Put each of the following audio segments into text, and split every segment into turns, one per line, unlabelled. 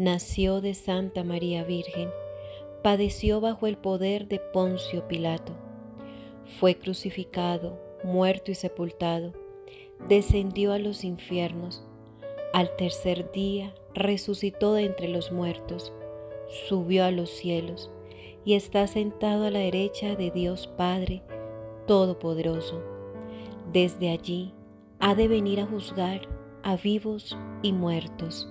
nació de Santa María Virgen, padeció bajo el poder de Poncio Pilato, fue crucificado, muerto y sepultado, descendió a los infiernos, al tercer día resucitó de entre los muertos, subió a los cielos y está sentado a la derecha de Dios Padre Todopoderoso. Desde allí ha de venir a juzgar a vivos y muertos.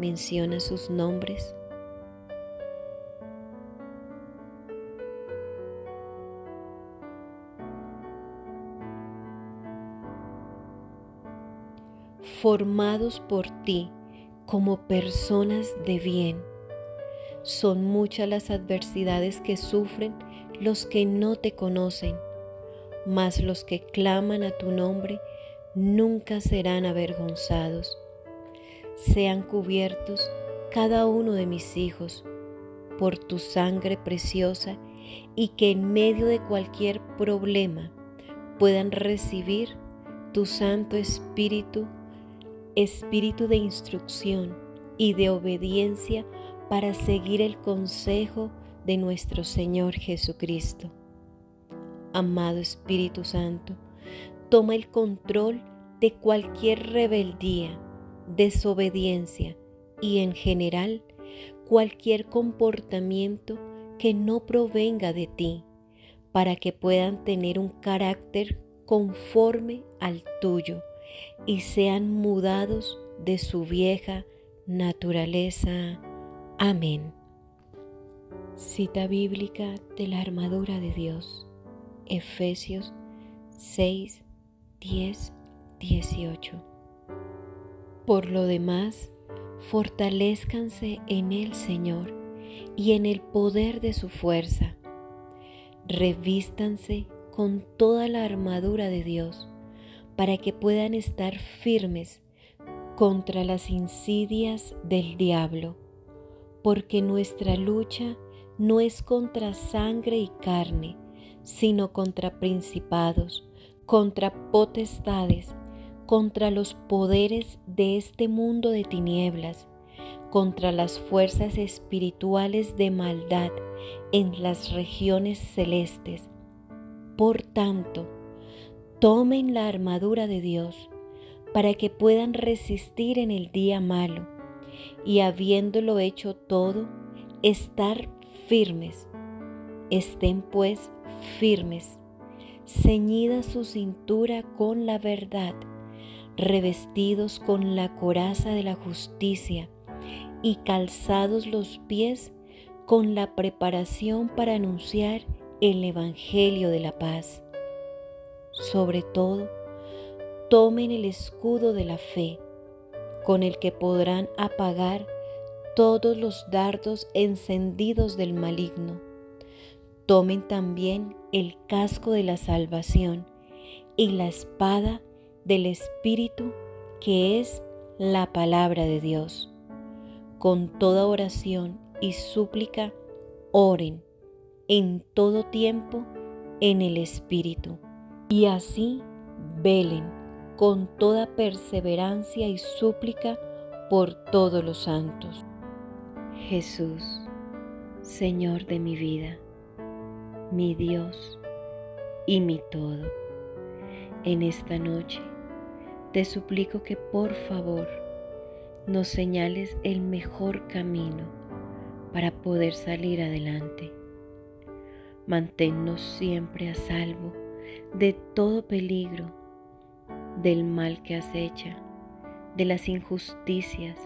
menciona sus nombres. Formados por ti como personas de bien. Son muchas las adversidades que sufren los que no te conocen, mas los que claman a tu nombre nunca serán avergonzados sean cubiertos cada uno de mis hijos por tu sangre preciosa y que en medio de cualquier problema puedan recibir tu Santo Espíritu, Espíritu de instrucción y de obediencia para seguir el consejo de nuestro Señor Jesucristo. Amado Espíritu Santo, toma el control de cualquier rebeldía desobediencia y en general cualquier comportamiento que no provenga de ti, para que puedan tener un carácter conforme al tuyo y sean mudados de su vieja naturaleza. Amén. Cita bíblica de la armadura de Dios. Efesios 6, 10, 18. Por lo demás, fortalezcanse en el Señor y en el poder de su fuerza. Revístanse con toda la armadura de Dios para que puedan estar firmes contra las insidias del diablo, porque nuestra lucha no es contra sangre y carne, sino contra principados, contra potestades, contra los poderes de este mundo de tinieblas, contra las fuerzas espirituales de maldad en las regiones celestes. Por tanto, tomen la armadura de Dios para que puedan resistir en el día malo y habiéndolo hecho todo, estar firmes. Estén pues firmes, ceñida su cintura con la verdad revestidos con la coraza de la justicia y calzados los pies con la preparación para anunciar el Evangelio de la paz. Sobre todo, tomen el escudo de la fe, con el que podrán apagar todos los dardos encendidos del maligno. Tomen también el casco de la salvación y la espada del Espíritu que es la palabra de Dios. Con toda oración y súplica, oren en todo tiempo en el Espíritu, y así velen con toda perseverancia y súplica por todos los santos. Jesús, Señor de mi vida, mi Dios y mi todo, en esta noche te suplico que por favor nos señales el mejor camino para poder salir adelante. Manténnos siempre a salvo de todo peligro, del mal que acecha, de las injusticias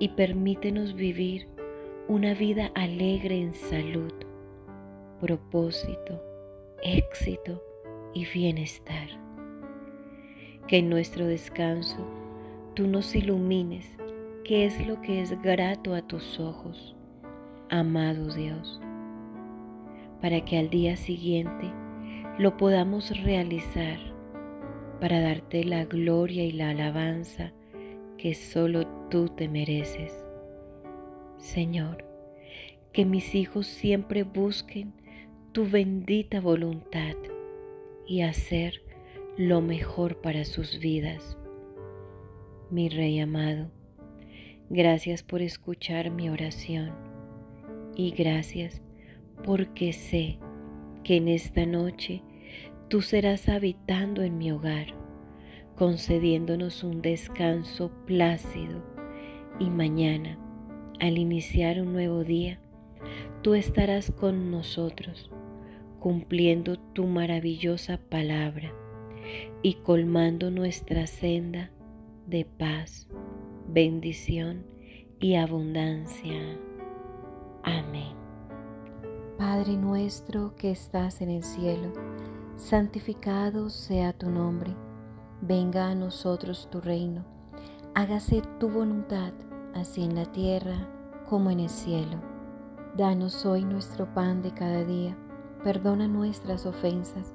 y permítenos vivir una vida alegre en salud, propósito, éxito y bienestar. Que en nuestro descanso tú nos ilumines qué es lo que es grato a tus ojos, amado Dios, para que al día siguiente lo podamos realizar para darte la gloria y la alabanza que solo tú te mereces. Señor, que mis hijos siempre busquen tu bendita voluntad y hacer lo mejor para sus vidas. Mi Rey amado, gracias por escuchar mi oración y gracias porque sé que en esta noche tú serás habitando en mi hogar, concediéndonos un descanso plácido y mañana, al iniciar un nuevo día, tú estarás con nosotros, cumpliendo tu maravillosa palabra y colmando nuestra senda de paz, bendición y abundancia. Amén. Padre nuestro que estás en el cielo, santificado sea tu nombre, venga a nosotros tu reino, hágase tu voluntad, así en la tierra como en el cielo. Danos hoy nuestro pan de cada día, perdona nuestras ofensas,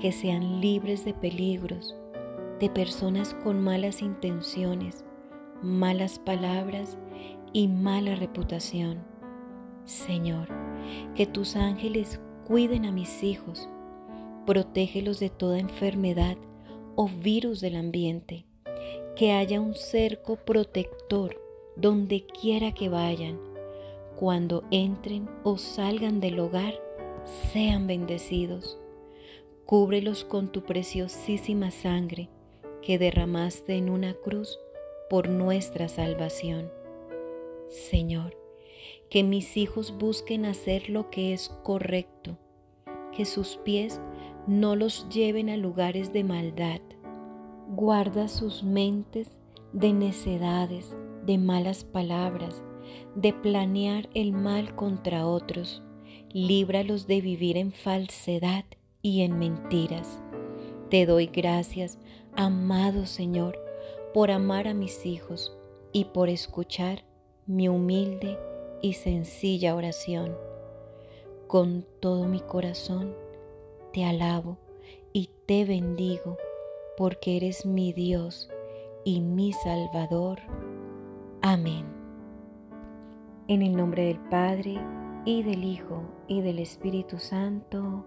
que sean libres de peligros, de personas con malas intenciones, malas palabras y mala reputación. Señor, que tus ángeles cuiden a mis hijos, protégelos de toda enfermedad o virus del ambiente, que haya un cerco protector donde quiera que vayan, cuando entren o salgan del hogar, sean bendecidos. Cúbrelos con tu preciosísima sangre que derramaste en una cruz por nuestra salvación. Señor, que mis hijos busquen hacer lo que es correcto, que sus pies no los lleven a lugares de maldad. Guarda sus mentes de necedades, de malas palabras, de planear el mal contra otros. Líbralos de vivir en falsedad y en mentiras. Te doy gracias, amado Señor, por amar a mis hijos y por escuchar mi humilde y sencilla oración. Con todo mi corazón te alabo y te bendigo porque eres mi Dios y mi Salvador. Amén. En el nombre del Padre, y del Hijo, y del Espíritu Santo.